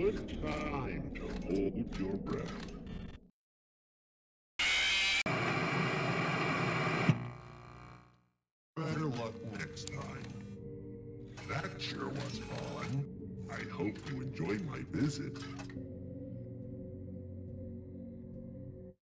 good time to hold your breath. Better luck next time. That sure was fun. I hope you enjoyed my visit.